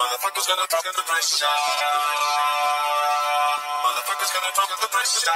Motherfuckers gonna talk the pressure. Motherfuckers gonna talk the pressure.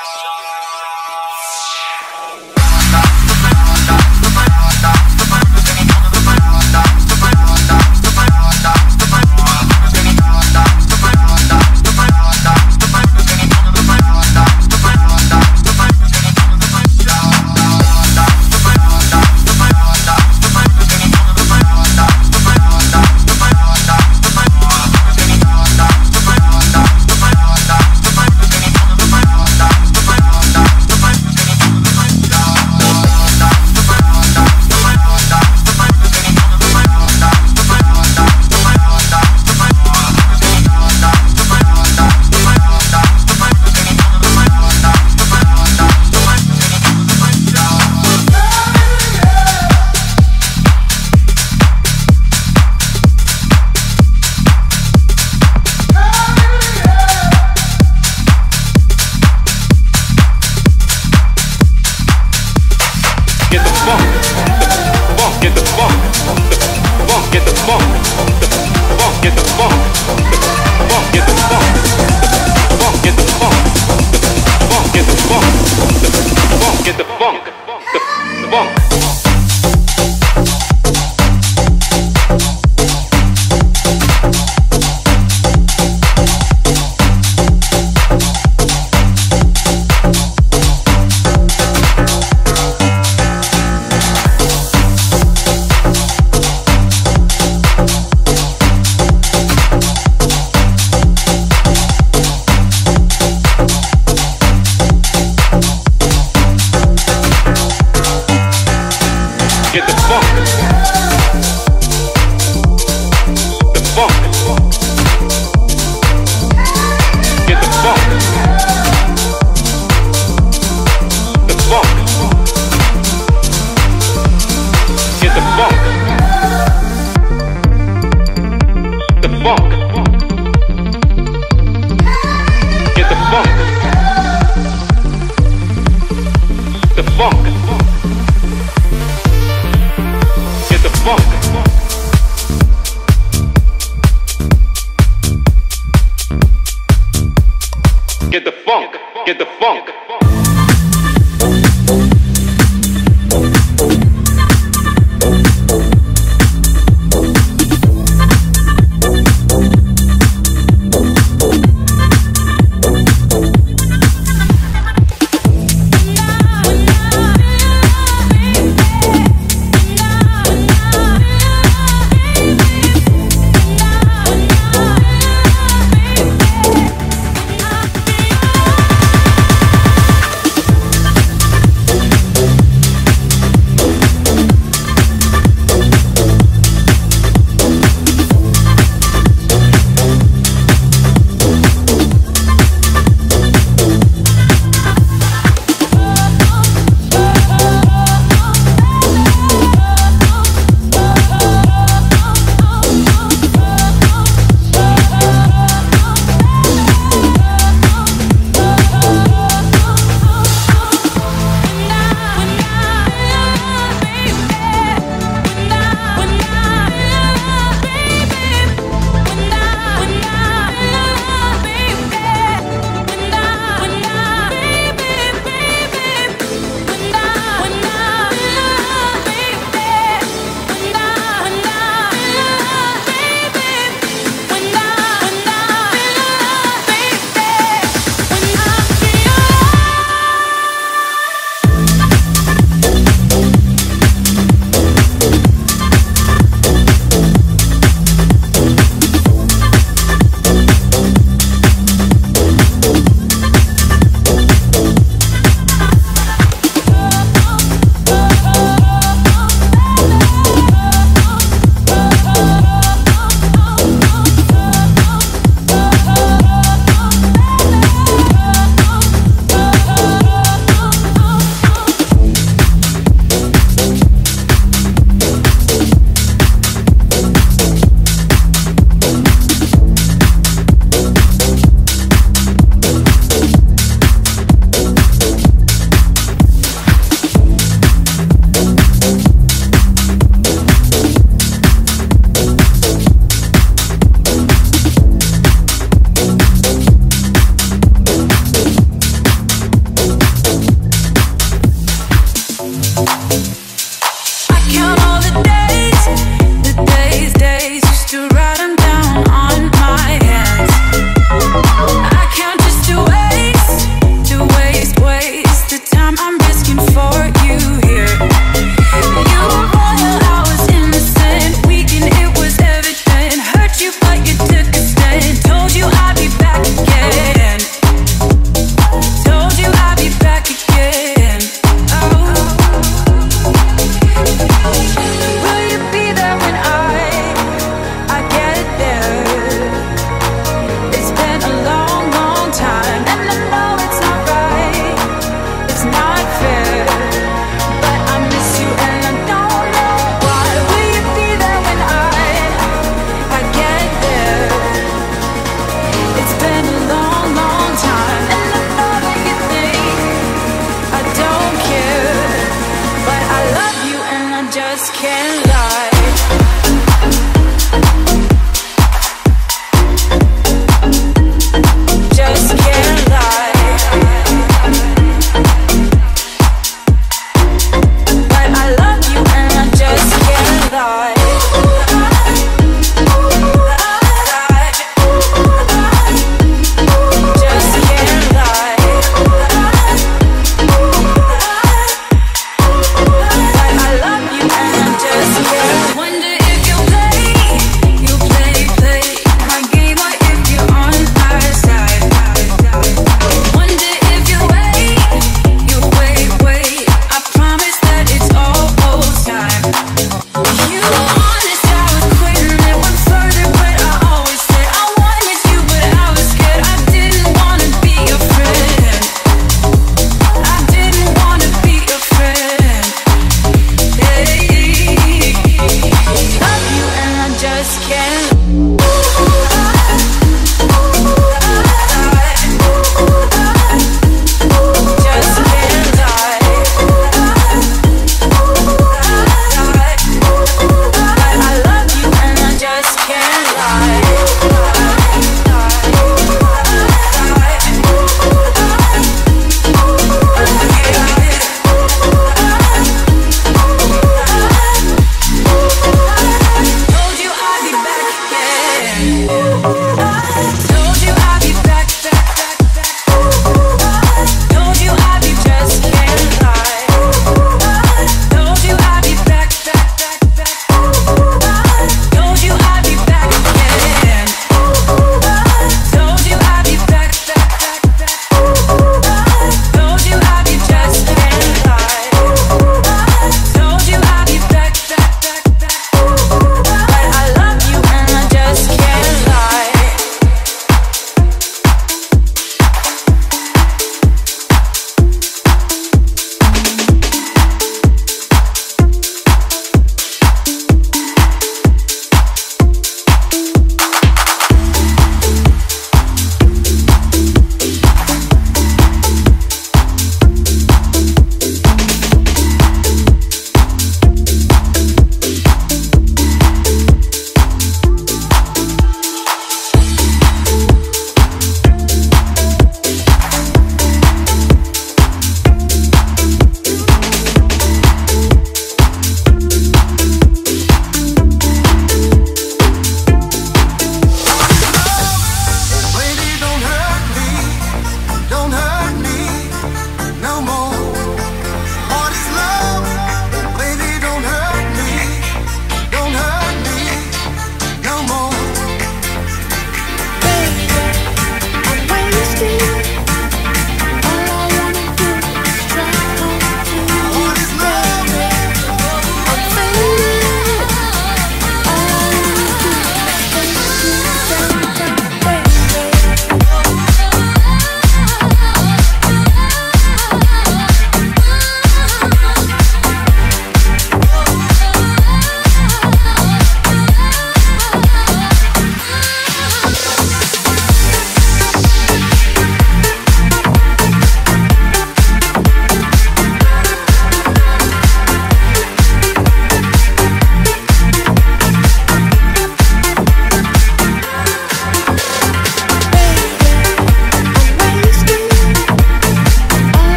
Get the funk. Get the funk.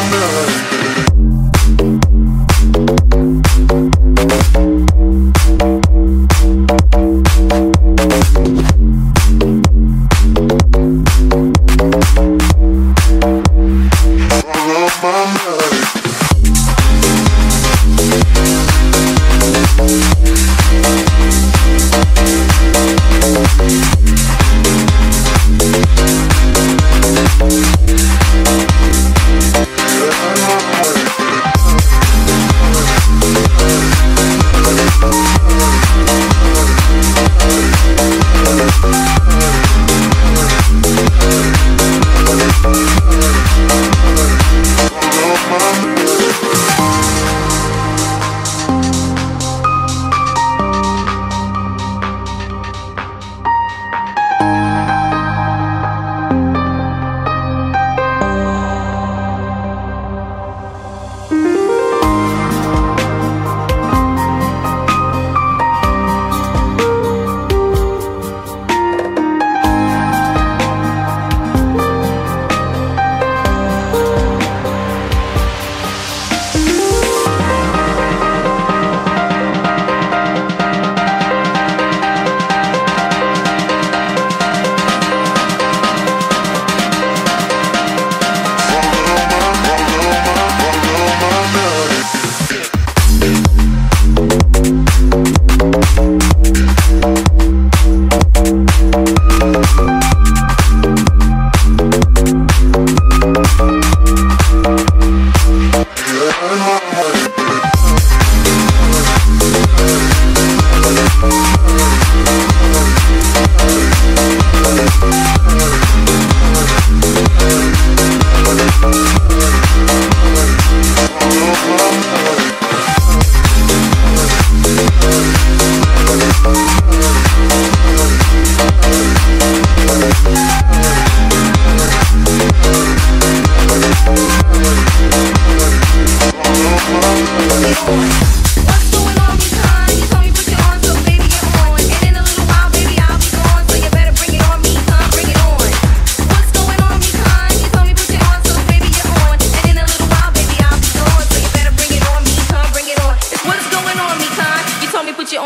summer.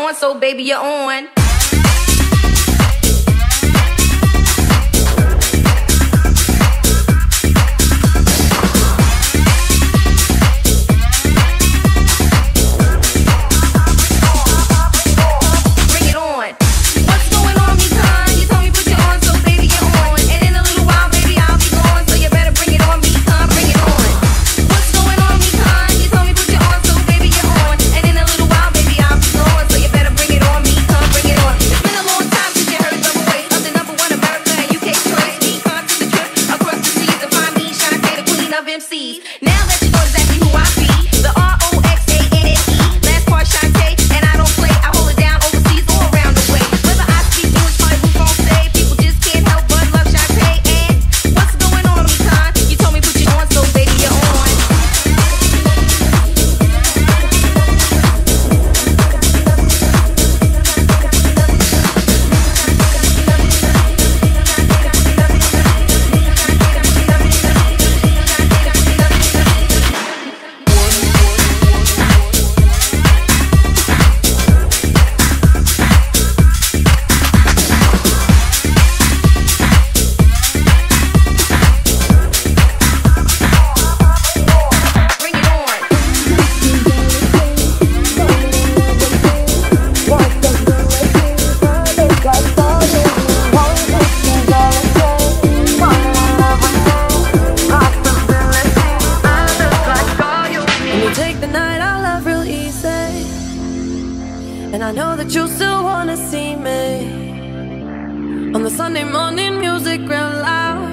on, so baby, you're on. Sunday morning music real loud.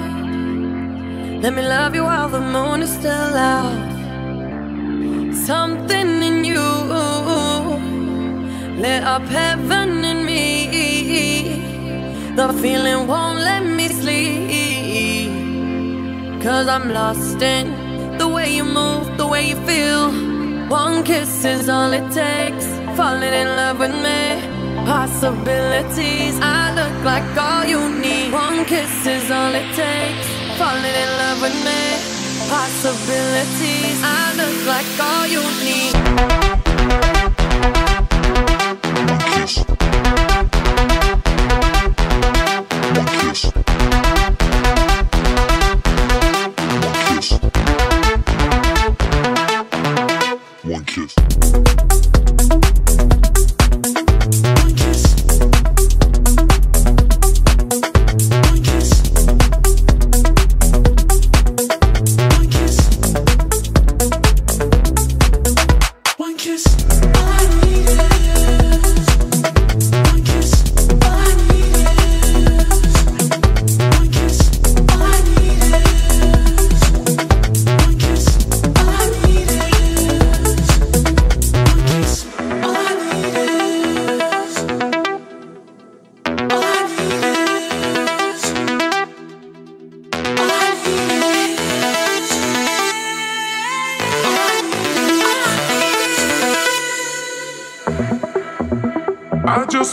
Let me love you while the moon is still out. Something in you Lit up heaven in me. The feeling won't let me sleep. Cause I'm lost in The way you move, the way you feel. One kiss is all it takes. Falling in love with me. Possibilities I like all you need. One kiss is all it takes. Falling in love with me. Possibilities. I look like all you need.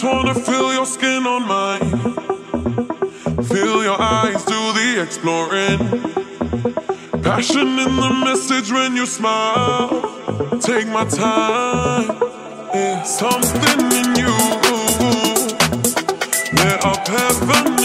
just wanna feel your skin on mine. Feel your eyes do the exploring. Passion in the message when you smile. Take my time. Yeah. Something in you lit up heaven.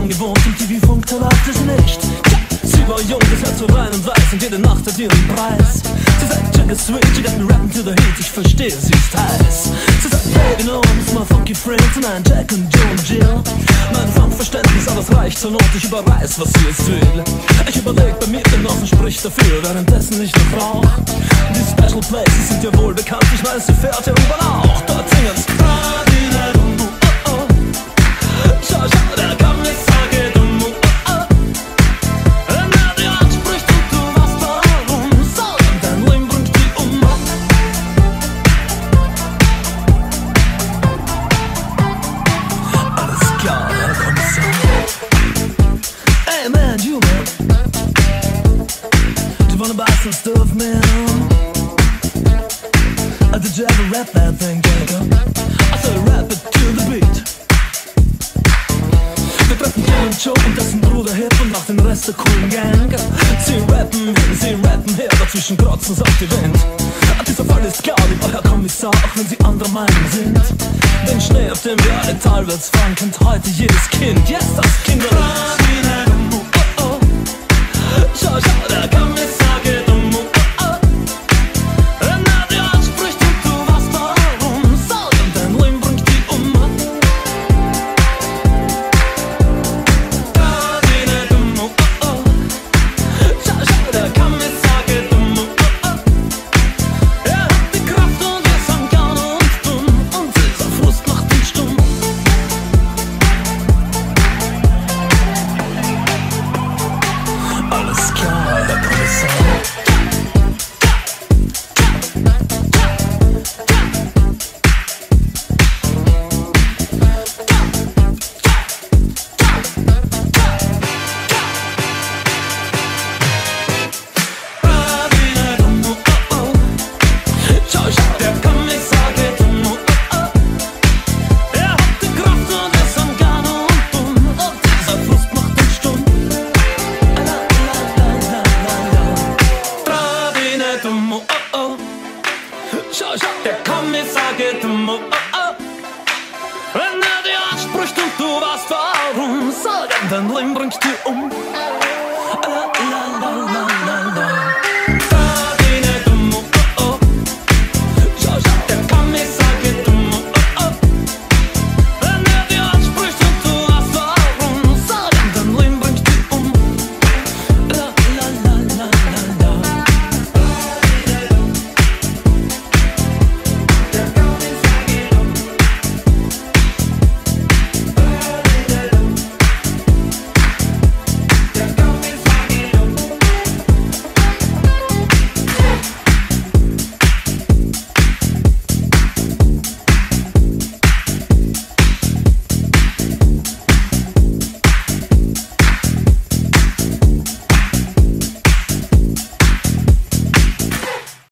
Jung gewohnt, im TV-Funk erlaubt es nicht. Tja, sie war jung, das Herz so rein und weiß und jede Nacht hat ihren Preis. Sie sagt, check is sweet, she got me rapping to the heat, ich verstehe, sie ist heiß. Sie sagt, Baby, no, das mal funky friends nein, Jack und Joe und Jill. Mein Funkverständnis, aber es reicht zur Not, ich überreiß, was sie jetzt will. Ich überleg bei mir den Offen spricht dafür, währenddessen ich noch rauch. Die Special Places sind ja wohl bekannt, ich weiß, sie fährt ja überall auch, dort singen's. of men. Uh, did you ever rap that thing, Jacob? I said rap it to the beat. Wir treffen Jim und Joe und dessen Bruder Hip und nach dem Rest der coolen Gang. Sie rappen hin, sie rappen her, dazwischen krotzen sie auf die Wind. Dieser Fall ist klar, lieber Herr Kommissar, auch wenn sie anderer Meinung sind. Den Schnee, auf dem wir alle teilweise fahren, kennt heute jedes Kind. Yes, das Kinder. Oh, oh. Schau, schau, der Kommissar.